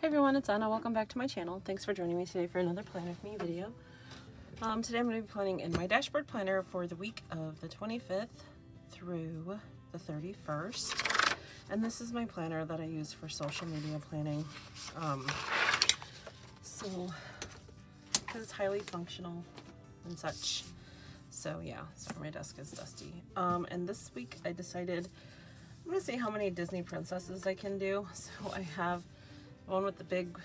Hey everyone, it's Ana. Welcome back to my channel. Thanks for joining me today for another Plan With Me video. Um, today I'm going to be planning in my dashboard planner for the week of the 25th through the 31st. And this is my planner that I use for social media planning. Um, so, because it's highly functional and such. So yeah, sorry my desk is dusty. Um, and this week I decided I'm going to see how many Disney princesses I can do. So I have one with the big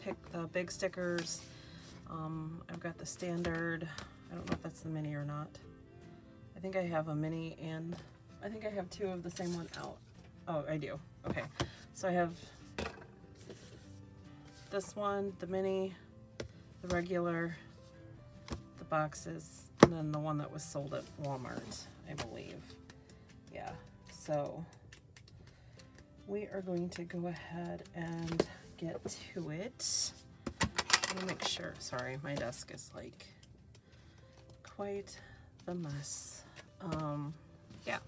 pick the big stickers. Um, I've got the standard. I don't know if that's the mini or not. I think I have a mini and I think I have two of the same one out. Oh, I do. Okay. So I have this one, the mini, the regular, the boxes, and then the one that was sold at Walmart, I believe. Yeah. So we are going to go ahead and get to it. Let me make sure. Sorry, my desk is like quite the mess. Um, yeah.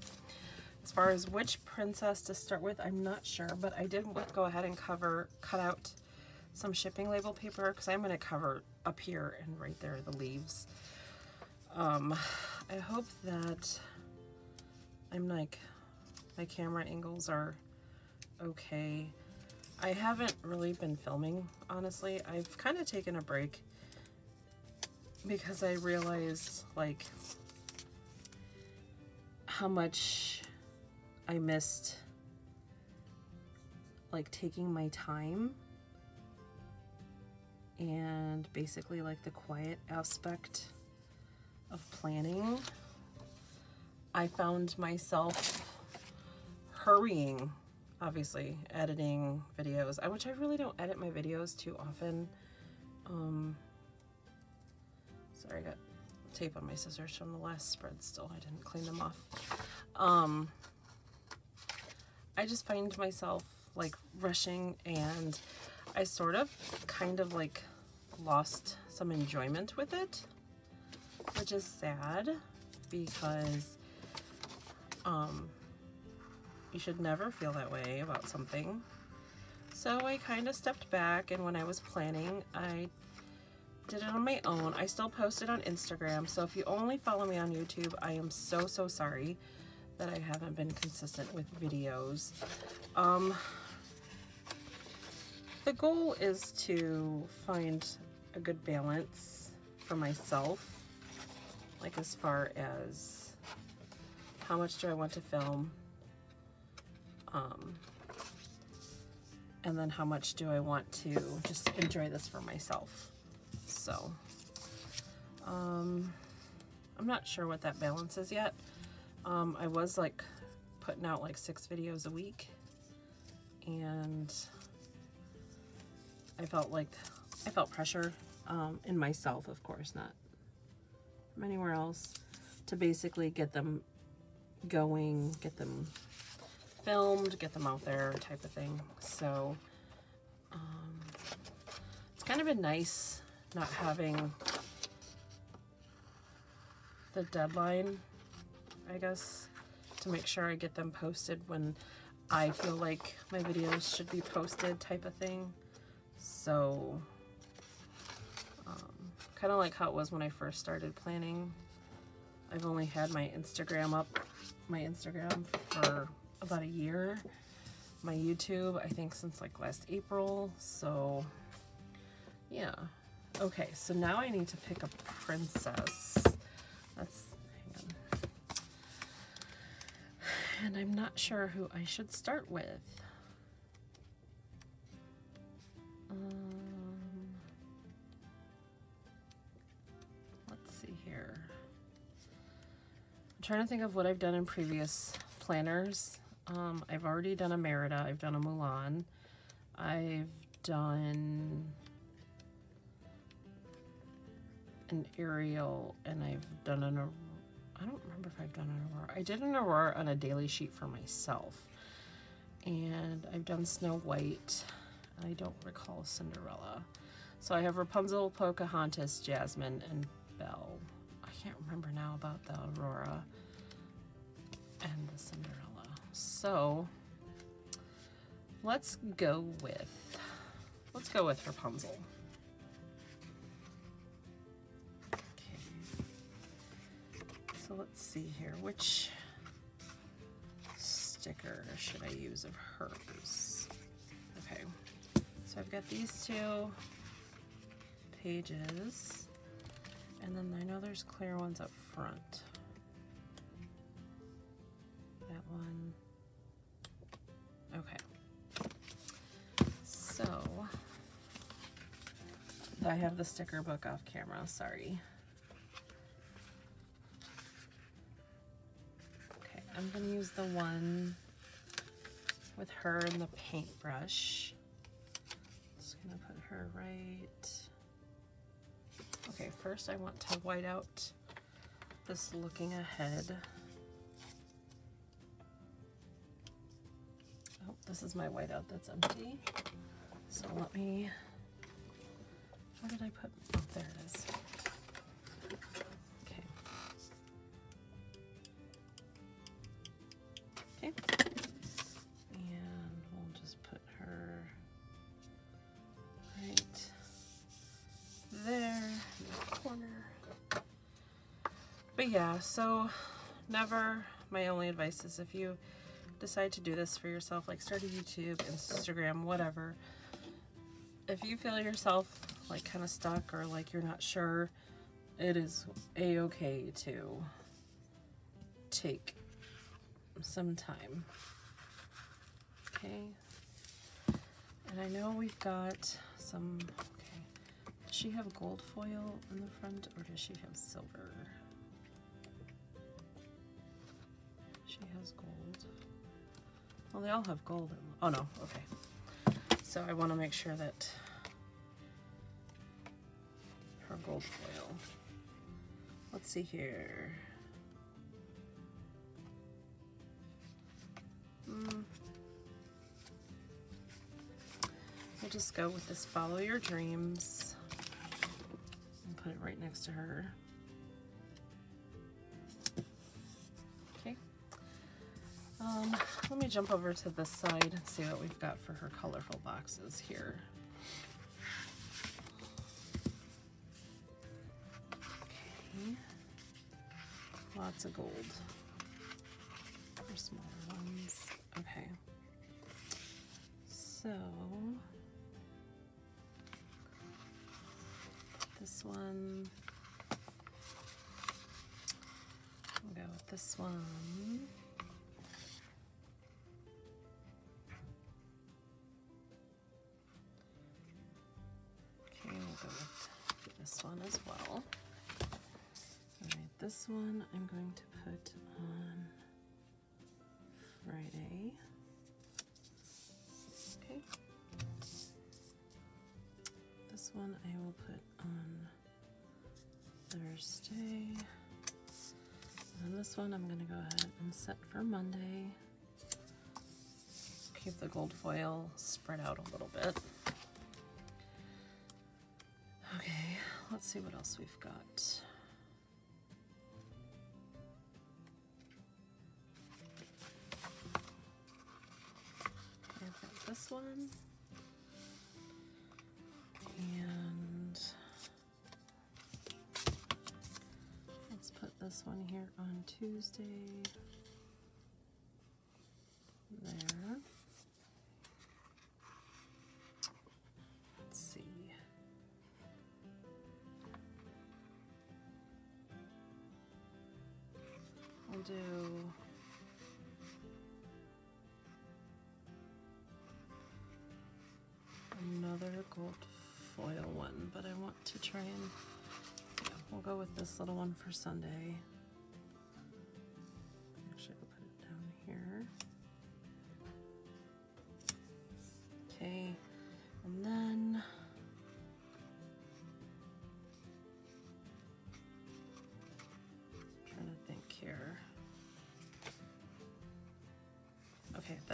As far as which princess to start with, I'm not sure, but I did go ahead and cover, cut out some shipping label paper because I'm going to cover up here and right there the leaves. Um, I hope that I'm like, my camera angles are okay. I haven't really been filming, honestly. I've kind of taken a break because I realized, like, how much I missed, like, taking my time and basically, like, the quiet aspect of planning. I found myself hurrying obviously editing videos, which I really don't edit my videos too often. Um, sorry, I got tape on my scissors from the last spread still. I didn't clean them off. Um, I just find myself like rushing and I sort of kind of like lost some enjoyment with it, which is sad because um, you should never feel that way about something. So I kind of stepped back and when I was planning, I did it on my own. I still post it on Instagram. So if you only follow me on YouTube, I am so, so sorry that I haven't been consistent with videos. Um, the goal is to find a good balance for myself, like as far as how much do I want to film, um, and then how much do I want to just enjoy this for myself. So, um, I'm not sure what that balance is yet. Um, I was like putting out like six videos a week and I felt like I felt pressure um, in myself, of course, not from anywhere else, to basically get them going, get them filmed, get them out there type of thing. So um, it's kind of been nice not having the deadline, I guess, to make sure I get them posted when I feel like my videos should be posted type of thing. So, um, kind of like how it was when I first started planning. I've only had my Instagram up, my Instagram for about a year. My YouTube, I think since like last April. So yeah. Okay, so now I need to pick a princess. That's. And I'm not sure who I should start with. Um, let's see here. I'm trying to think of what I've done in previous planners. Um, I've already done a Merida. I've done a Mulan. I've done an Ariel, and I've done an, Aurora. I don't remember if I've done an Aurora. I did an Aurora on a daily sheet for myself. And I've done Snow White. I don't recall Cinderella. So I have Rapunzel, Pocahontas, Jasmine, and Belle. I can't remember now about the Aurora and the Cinderella. So let's go with Let's go with Rapunzel. Okay. So let's see here. Which sticker should I use of hers? Okay. So I've got these two pages. And then I know there's clear ones up front. That one. Okay. So, I have the sticker book off camera, sorry. Okay, I'm gonna use the one with her and the paintbrush. Just gonna put her right. Okay, first I want to white out this looking ahead. This is my whiteout that's empty. So let me, where did I put, oh, there it is. Okay. Okay. And we'll just put her right there in the corner. But yeah, so never, my only advice is if you decide to do this for yourself, like start a YouTube, Instagram, whatever, if you feel yourself like kind of stuck or like you're not sure, it is a-okay to take some time. Okay. And I know we've got some, okay. Does she have gold foil in the front or does she have silver? Well, they all have gold. Oh no, okay. So I want to make sure that her gold foil. Let's see here. Mm. We'll just go with this follow your dreams and put it right next to her. Um, let me jump over to this side and see what we've got for her colorful boxes here. Okay. Lots of gold for smaller ones. Okay. So, this one, we'll go with this one. One as well. All right, this one I'm going to put on Friday. Okay. This one I will put on Thursday. And this one I'm going to go ahead and set for Monday. Keep the gold foil spread out a little bit. Let's see what else we've got. I've got this one. And let's put this one here on Tuesday. Do another gold foil one, but I want to try and, yeah, we'll go with this little one for Sunday.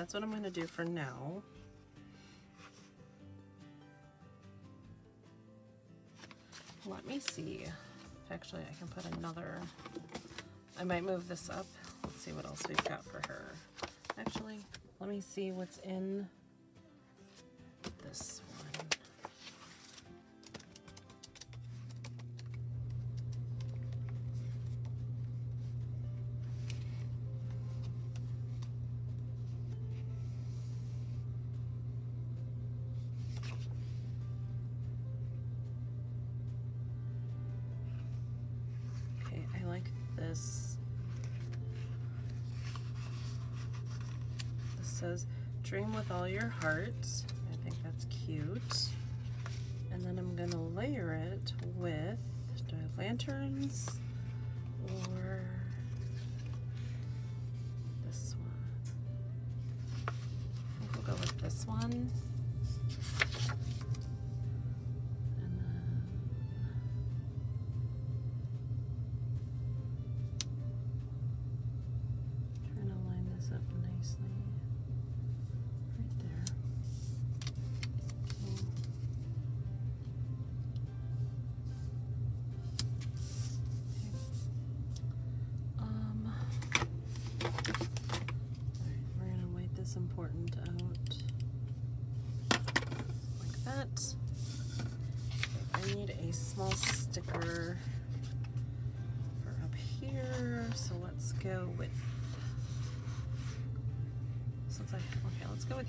That's what I'm going to do for now. Let me see. Actually, I can put another, I might move this up. Let's see what else we've got for her. Actually, let me see what's in this um,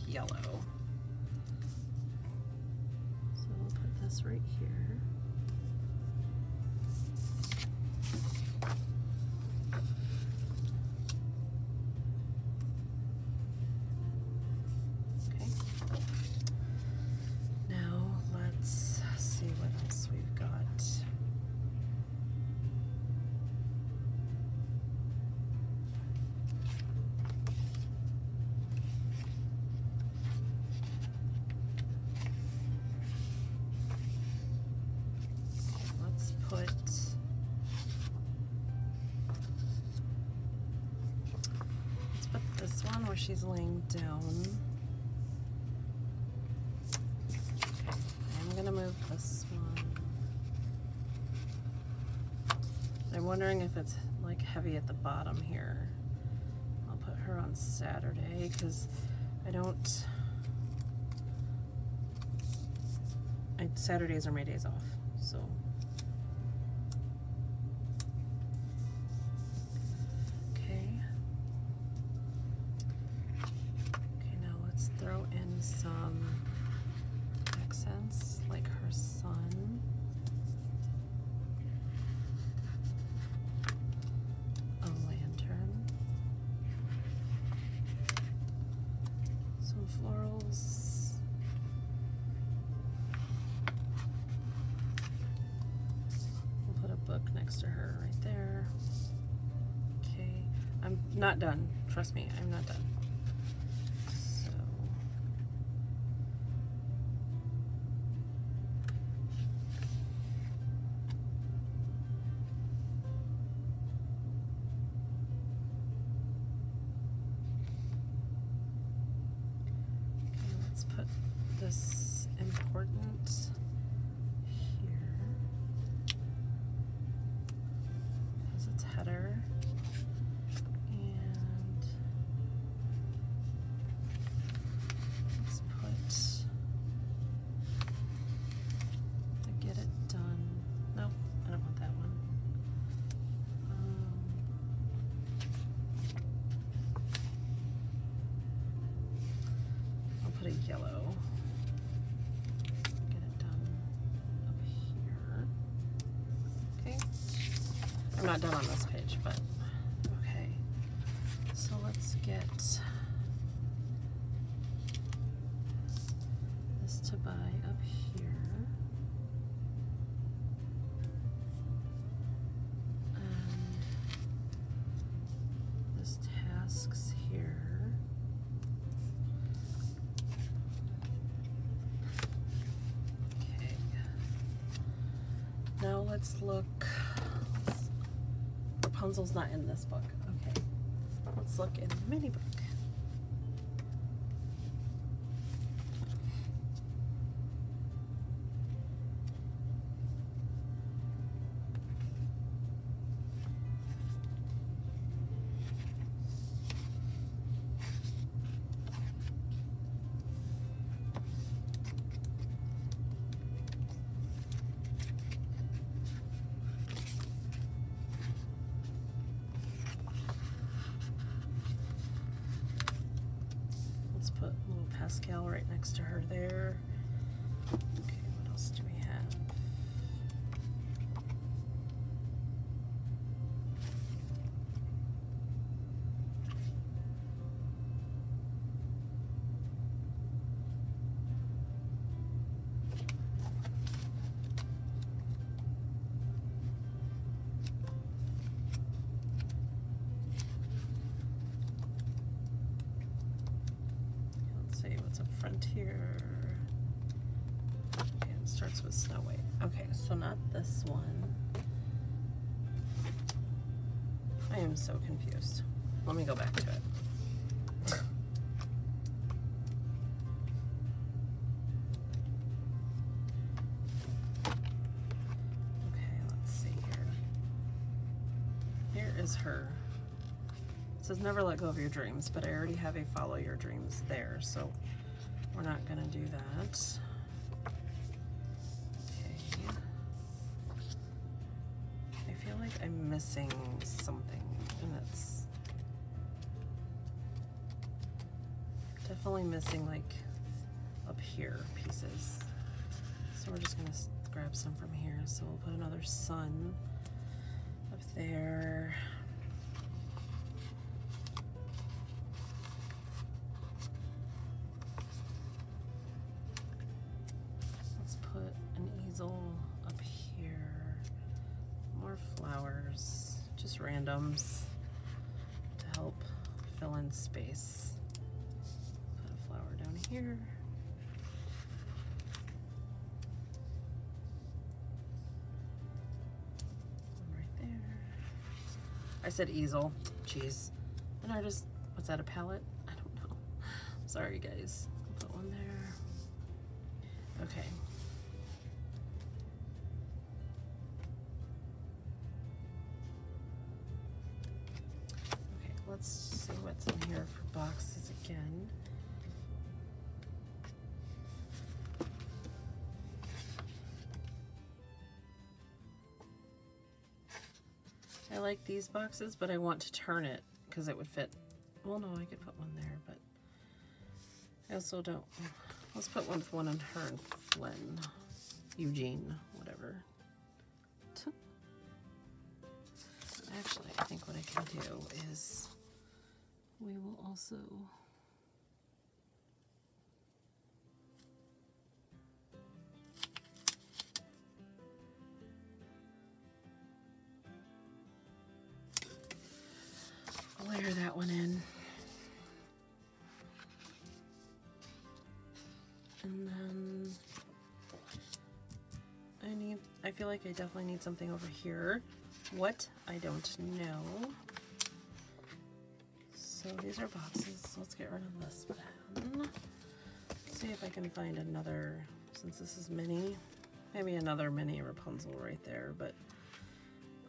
yellow. So we'll put this right here. put let's put this one where she's laying down. Okay, I'm gonna move this one. I'm wondering if it's like heavy at the bottom here. I'll put her on Saturday because I don't I, Saturdays are my days off so nada. I'm not done on this page, but okay. So let's get Rapunzel's not in this book. Okay. Let's look in the mini book. Scale right next to her there. Here. Okay, it starts with Snow White. Okay, so not this one. I am so confused. Let me go back to it. Okay, let's see here. Here is her. It says never let go of your dreams, but I already have a follow your dreams there, so we're not gonna do that. Okay. I feel like I'm missing something, and it's definitely missing like up here pieces. So we're just gonna grab some from here. So we'll put another sun up there. I said easel. Jeez. An artist, what's that, a palette? I don't know. Sorry, guys. Put one there. Okay. Okay, let's see what's in here for boxes again. I like these boxes, but I want to turn it because it would fit. Well, no, I could put one there, but I also don't. Let's put one with one on her and Flynn, Eugene, whatever. Actually, I think what I can do is we will also layer that one in. And then I need, I feel like I definitely need something over here. What? I don't know. So these are boxes. Let's get rid of this one. Let's see if I can find another, since this is mini, maybe another mini Rapunzel right there, but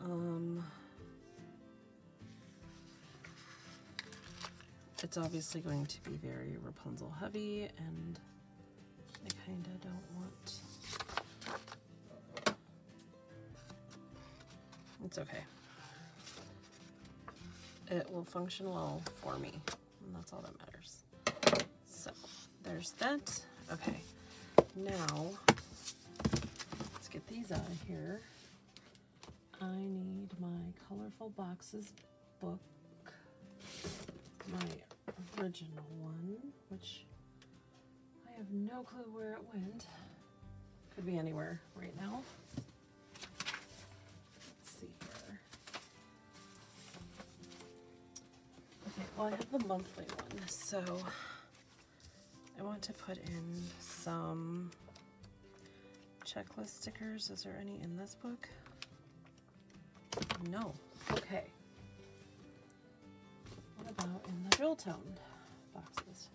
um, it's obviously going to be very Rapunzel heavy and I kind of don't want It's okay. It will function well for me, and that's all that matters. So, there's that. Okay, now, let's get these out of here. I need my Colorful Boxes book, my original one, which I have no clue where it went. Could be anywhere right now. Let's see here. Okay, well I have the monthly one, so I want to put in some checklist stickers. Is there any in this book? No. Okay. What about in the drill tone boxes?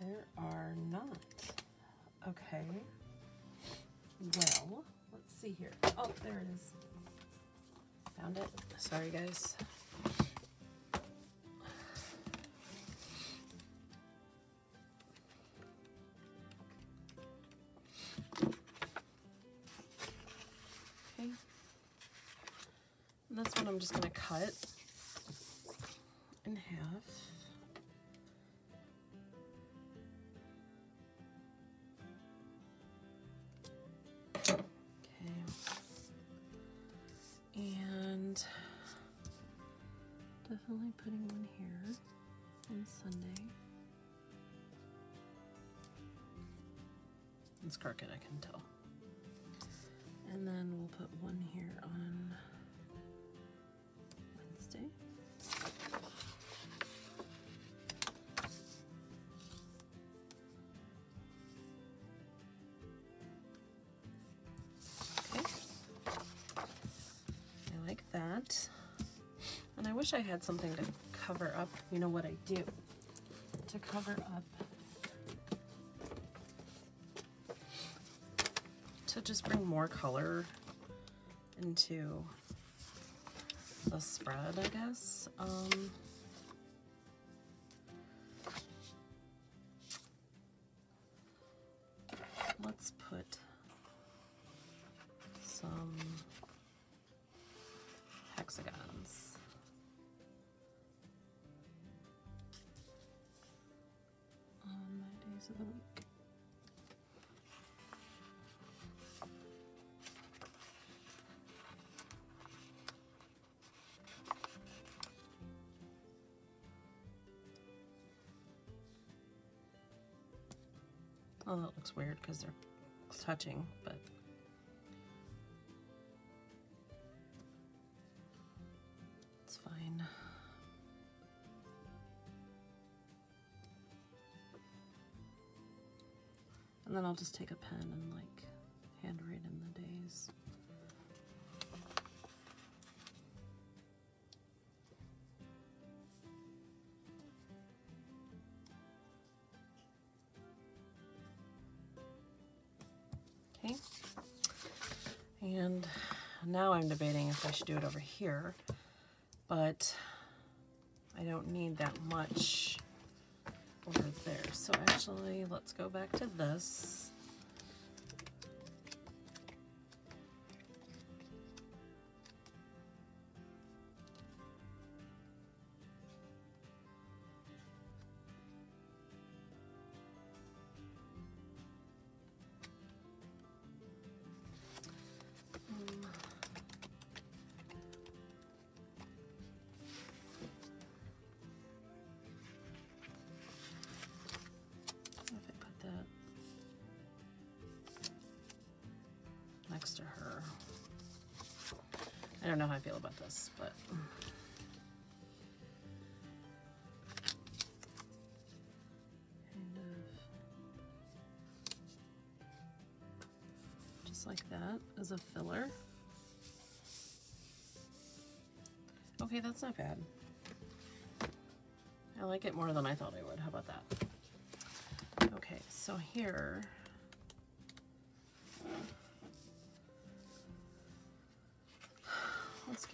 There are not. Okay. Well, let's see here. Oh, there it is. Found it. Sorry, guys. I'm just going to cut in half. Okay. And definitely putting one here on Sunday. It's crooked, I can tell. And then we'll put one here on wish I had something to cover up. You know what I do to cover up to just bring more color into the spread, I guess. Um, let's put some hexagons. Oh, that looks weird because they're touching, but it's fine. And then I'll just take a pen and like And now I'm debating if I should do it over here, but I don't need that much over there. So actually, let's go back to this. Next to her. I don't know how I feel about this, but kind of just like that as a filler. Okay, that's not bad. I like it more than I thought I would. How about that? Okay, so here,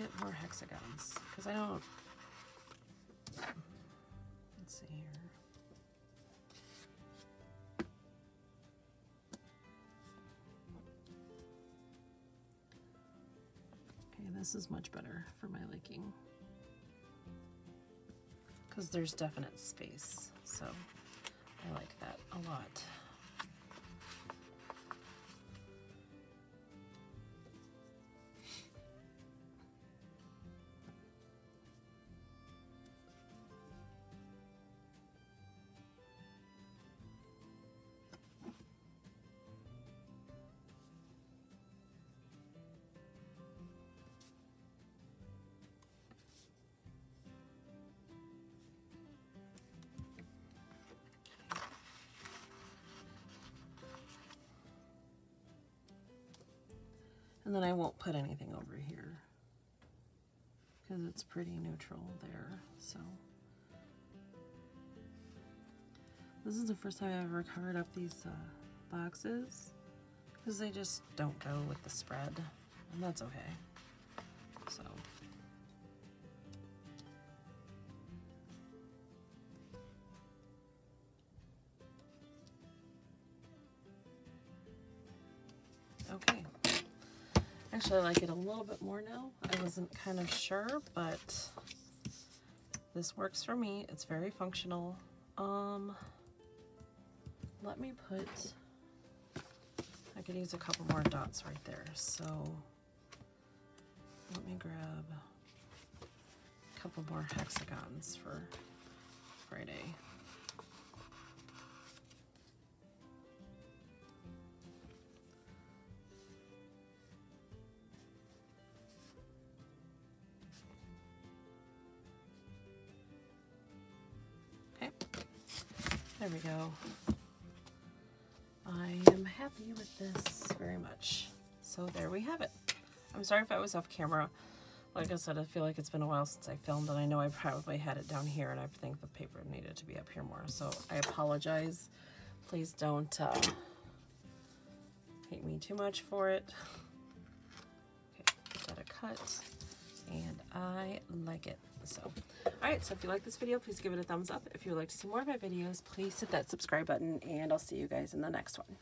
get more hexagons because I don't. Let's see here. Okay, this is much better for my liking because there's definite space. So I like that a lot. Then I won't put anything over here because it's pretty neutral there. So this is the first time I've ever covered up these uh, boxes because they just don't go with the spread and that's okay. Actually, I like it a little bit more now. I wasn't kind of sure, but this works for me. It's very functional. Um, let me put, I could use a couple more dots right there. So let me grab a couple more hexagons for Friday. There we go. I am happy with this very much. So there we have it. I'm sorry if I was off camera. Like I said, I feel like it's been a while since I filmed, and I know I probably had it down here, and I think the paper needed to be up here more. So I apologize. Please don't uh, hate me too much for it. Okay, got a cut, and I like it. So, all right, so if you like this video, please give it a thumbs up. If you would like to see more of my videos, please hit that subscribe button, and I'll see you guys in the next one.